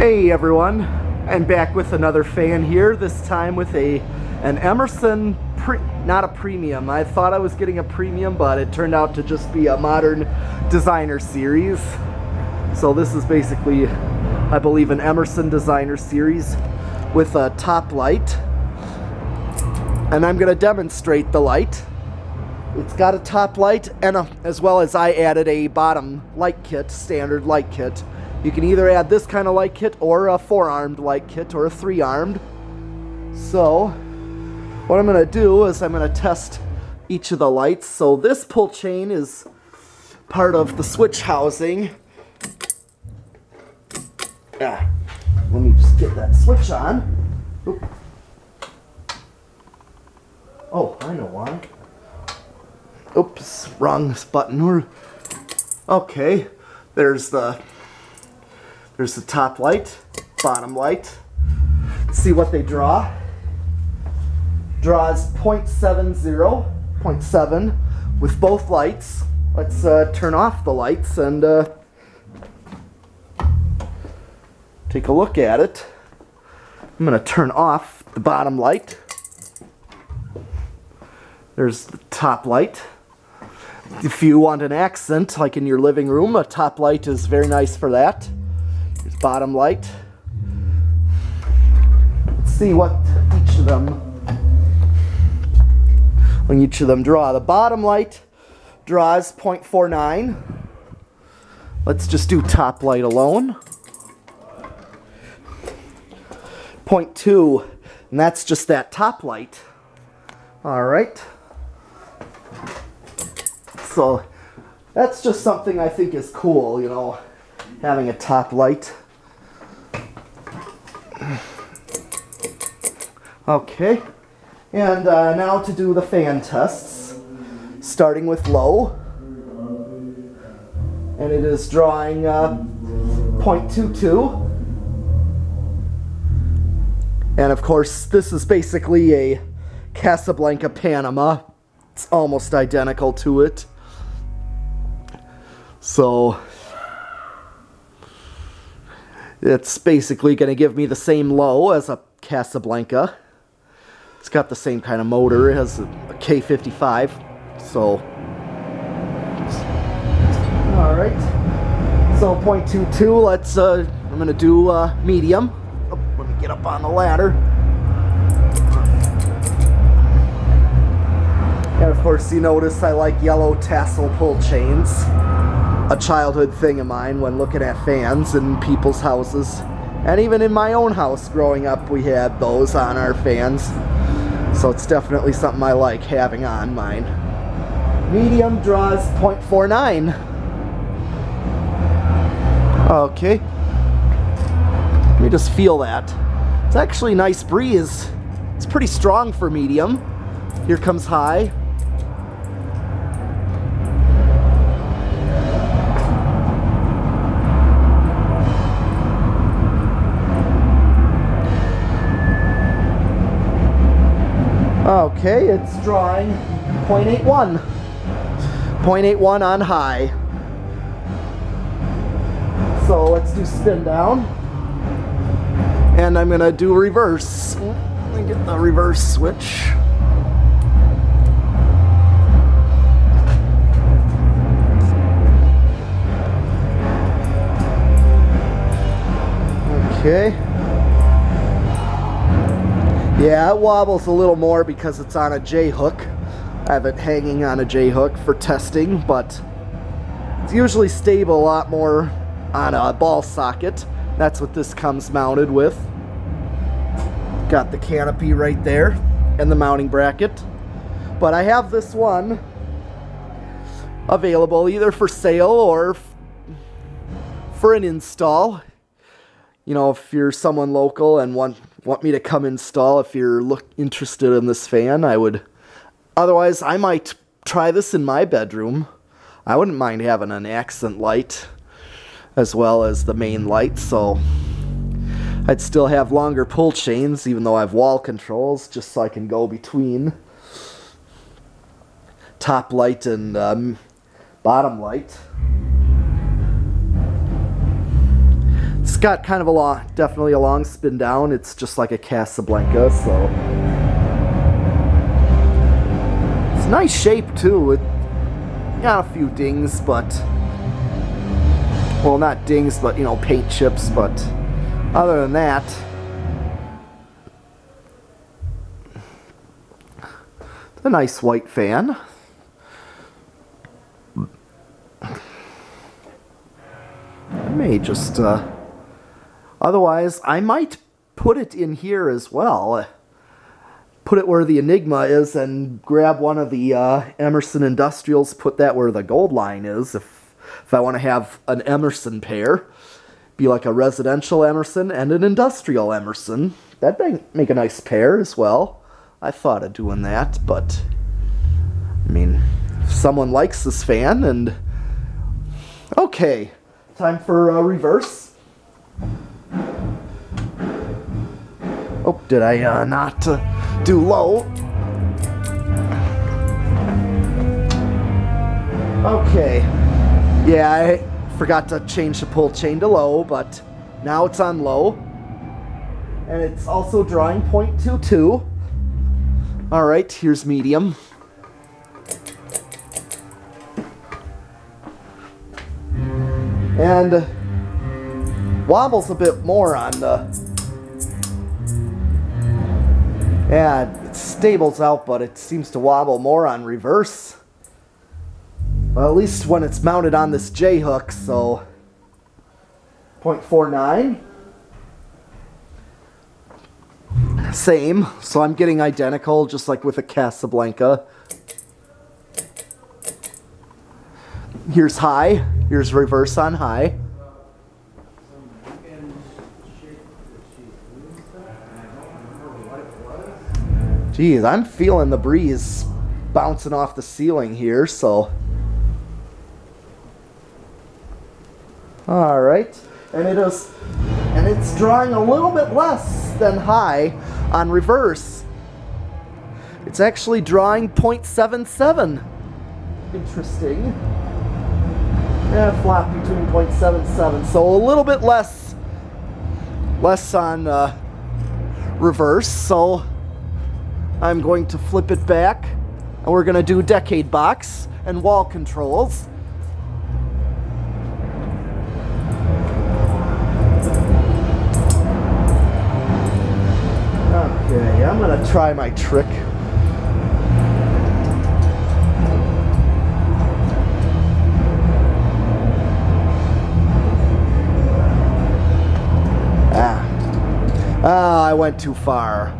Hey everyone, I'm back with another fan here, this time with a an Emerson, pre, not a premium. I thought I was getting a premium, but it turned out to just be a modern designer series. So this is basically, I believe, an Emerson designer series with a top light. And I'm gonna demonstrate the light. It's got a top light and a, as well as I added a bottom light kit, standard light kit. You can either add this kind of light kit or a four-armed light kit or a three-armed. So, what I'm gonna do is I'm gonna test each of the lights. So this pull chain is part of the switch housing. Ah, let me just get that switch on. Oop. Oh, I know why. Oops, wrong button. Okay, there's the there's the top light, bottom light. Let's see what they draw. Draws 0.70, 0.7 with both lights. Let's uh, turn off the lights and uh, take a look at it. I'm going to turn off the bottom light. There's the top light. If you want an accent, like in your living room, a top light is very nice for that bottom light. Let's see what each of them, when each of them draw. The bottom light draws 0.49. Let's just do top light alone. 0.2, and that's just that top light. All right. So that's just something I think is cool, you know, having a top light. Okay, and uh, now to do the fan tests, starting with low. And it is drawing uh, 0.22. And of course, this is basically a Casablanca Panama. It's almost identical to it. So, it's basically going to give me the same low as a Casablanca. It's got the same kind of motor. Has a, a K55. So, all right. So 0.22. Let's. Uh, I'm gonna do uh, medium. Oh, let me get up on the ladder. And of course, you notice I like yellow tassel pull chains. A childhood thing of mine when looking at fans in people's houses. And even in my own house growing up, we had those on our fans. So it's definitely something I like having on mine. Medium draws 0.49. Okay. Let me just feel that. It's actually a nice breeze. It's pretty strong for medium. Here comes high. Okay, it's drawing 0.81. 0.81 on high. So let's do spin down. And I'm gonna do reverse. Let me get the reverse switch. Okay. Yeah, it wobbles a little more because it's on a J-hook. I have it hanging on a J-hook for testing, but it's usually stable a lot more on a ball socket. That's what this comes mounted with. Got the canopy right there and the mounting bracket. But I have this one available either for sale or for an install. You know, if you're someone local and want want me to come install if you're look interested in this fan, I would. Otherwise, I might try this in my bedroom. I wouldn't mind having an accent light as well as the main light, so I'd still have longer pull chains, even though I have wall controls, just so I can go between top light and um, bottom light. Got kind of a long, definitely a long spin down. It's just like a Casablanca, so. It's nice shape too. It got a few dings, but, well, not dings, but, you know, paint chips, but other than that, a nice white fan. I may just, uh, otherwise, I might put it in here as well. Put it where the Enigma is and grab one of the uh, Emerson Industrials, put that where the gold line is if, if I want to have an Emerson pair. Be like a residential Emerson and an industrial Emerson. That'd make a nice pair as well. I thought of doing that, but I mean, if someone likes this fan and okay. Time for uh, reverse. Oh, did I uh, not uh, do low? Okay. Yeah, I forgot to change the pull chain to low, but now it's on low. And it's also drawing 0.22. All right, here's medium. and wobbles a bit more on the yeah it stables out but it seems to wobble more on reverse. Well at least when it's mounted on this J hook so. 0.49 same so I'm getting identical just like with a Casablanca. Here's high Here's reverse on high. Geez, I'm feeling the breeze bouncing off the ceiling here, so. All right, and it is, and it's drawing a little bit less than high on reverse. It's actually drawing 0.77. Interesting. Yeah, flat between 0.77. So a little bit less, less on uh, reverse. So I'm going to flip it back and we're going to do decade box and wall controls. Okay, I'm going to try my trick. Ah, I went too far.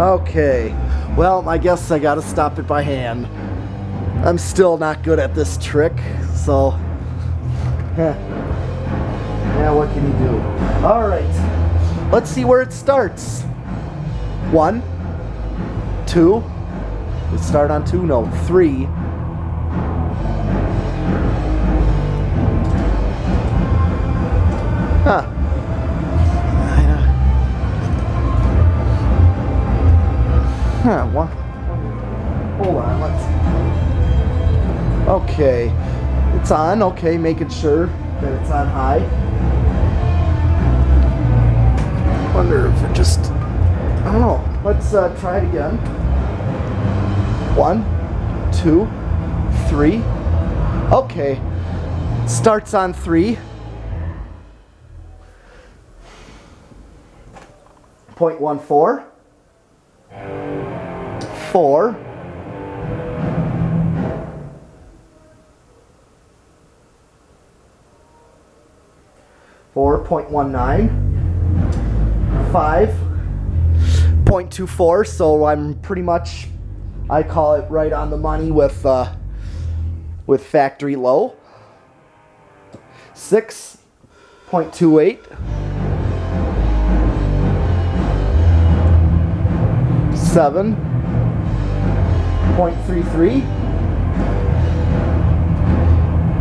Okay. Well, I guess I gotta stop it by hand. I'm still not good at this trick, so... yeah, Yeah. what can you do? Alright. Let's see where it starts. One. Two. Let's start on two? No, three. Huh, what? Hold on, let's... Okay. It's on, okay, making sure that it's on high. Wonder if it just... I don't know. Let's uh, try it again. One, two, three. Okay. Starts on three. Point one four four. Four point one nine. Five point two four. So I'm pretty much, I call it right on the money with uh, with factory low. Six point 0.33,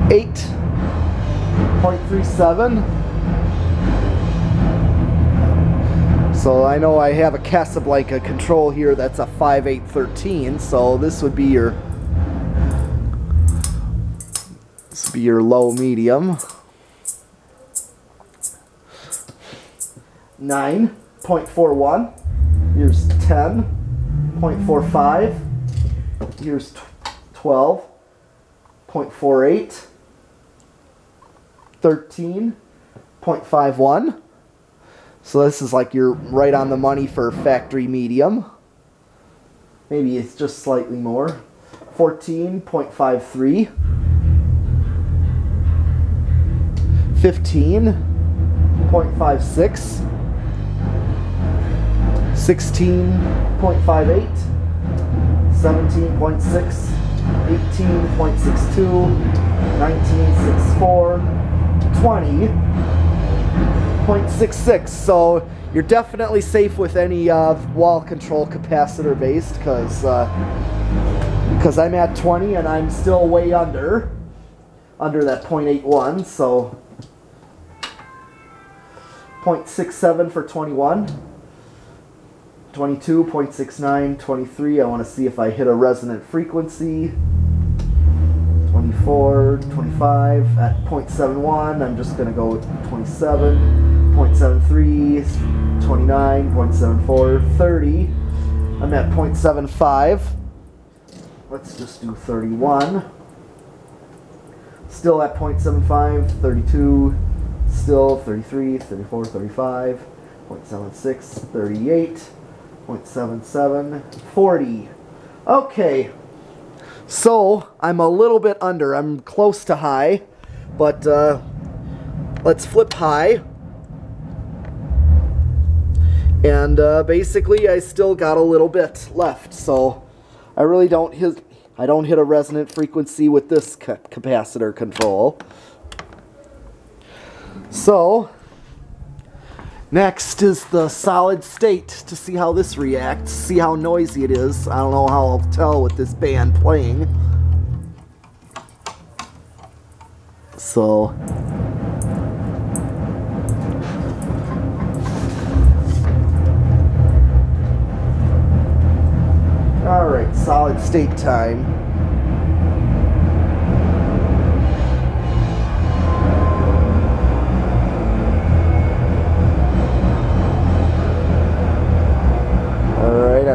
8.37. So I know I have a Casablanca control here that's a 5.813, so this would be your this would be your low medium. 9.41, here's 10.45, Here's 12.48. 13.51. So this is like you're right on the money for factory medium. Maybe it's just slightly more. 14.53. 15.56. 16.58. 17.6. 18.62. 19.64. 20.66. So you're definitely safe with any uh, wall control capacitor based because because uh, I'm at 20 and I'm still way under under that 0.81 so 0.67 for 21 22 0.69 23 I want to see if I hit a resonant frequency. 24 25 at 0.71 I'm just gonna go with 27 0.73 29 0.74 30 I'm at 0.75 let's just do 31 still at 0.75 32 still 33 34 35 0.76 38 0.77 40 okay so I'm a little bit under. I'm close to high, but uh, let's flip high. And uh, basically, I still got a little bit left, so I really don't hit. I don't hit a resonant frequency with this ca capacitor control. So next is the solid state to see how this reacts, see how noisy it is. I don't know how I'll tell with this band playing. So Alright, solid state time.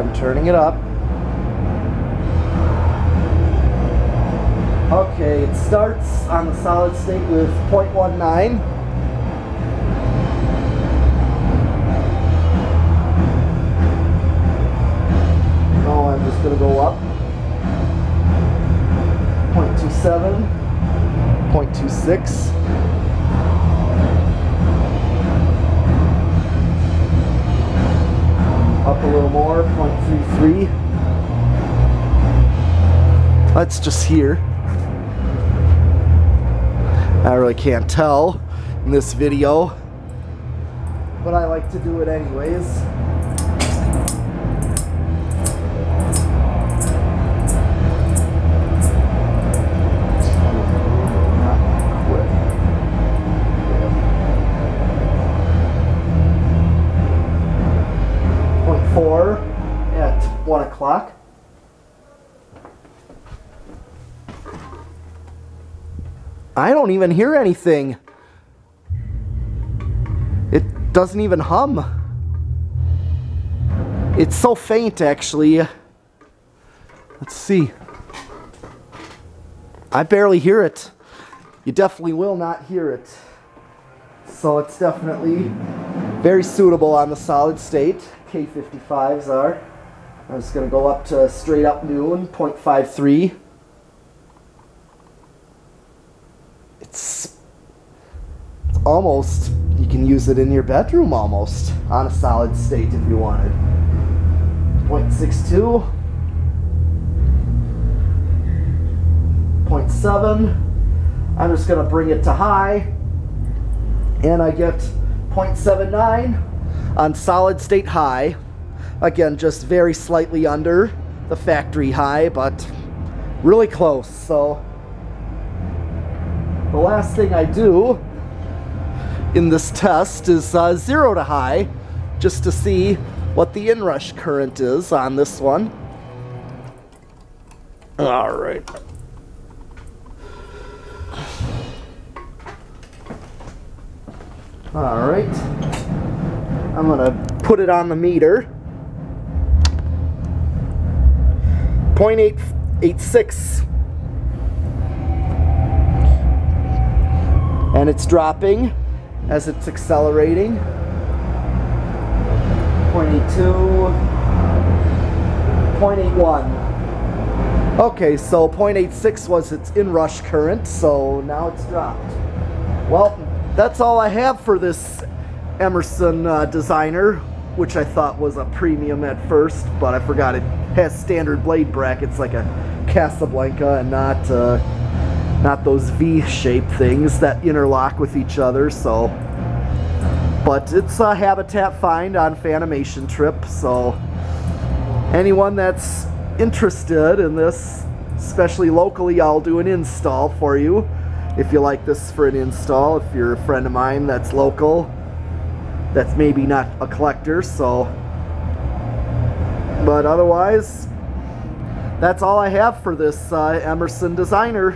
I'm turning it up. Okay, it starts on the solid state with 0.19. Oh, I'm just going to go up. 0.27, 0.26. Up a little more, 0.33. That's just here. I really can't tell in this video, but I like to do it anyways. I don't even hear anything. It doesn't even hum. It's so faint, actually. Let's see. I barely hear it. You definitely will not hear it. So it's definitely very suitable on the solid state. K55s are. I'm just going to go up to straight up noon, 0.53. it's almost you can use it in your bedroom almost on a solid state if you wanted. 0.62 0.7 I'm just gonna bring it to high. And I get 0.79 on solid state high. Again just very slightly under the factory high but really close. So the last thing I do in this test is uh, zero to high, just to see what the inrush current is on this one. All right. All right. I'm gonna put it on the meter. 0.886 and it's dropping as it's accelerating. 0.82 0.81 okay so 0.86 was its inrush current so now it's dropped. Well that's all I have for this Emerson uh, designer which I thought was a premium at first but I forgot it has standard blade brackets like a Casablanca and not uh, not those V-shaped things that interlock with each other so. But it's a habitat find on Fanimation trip so. Anyone that's interested in this especially locally I'll do an install for you. If you like this for an install if you're a friend of mine that's local that's maybe not a collector so. But otherwise that's all I have for this uh, Emerson designer